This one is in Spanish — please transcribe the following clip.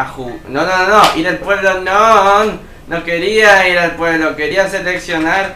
a no, no, no, ir al pueblo, no, no quería ir al pueblo, quería seleccionar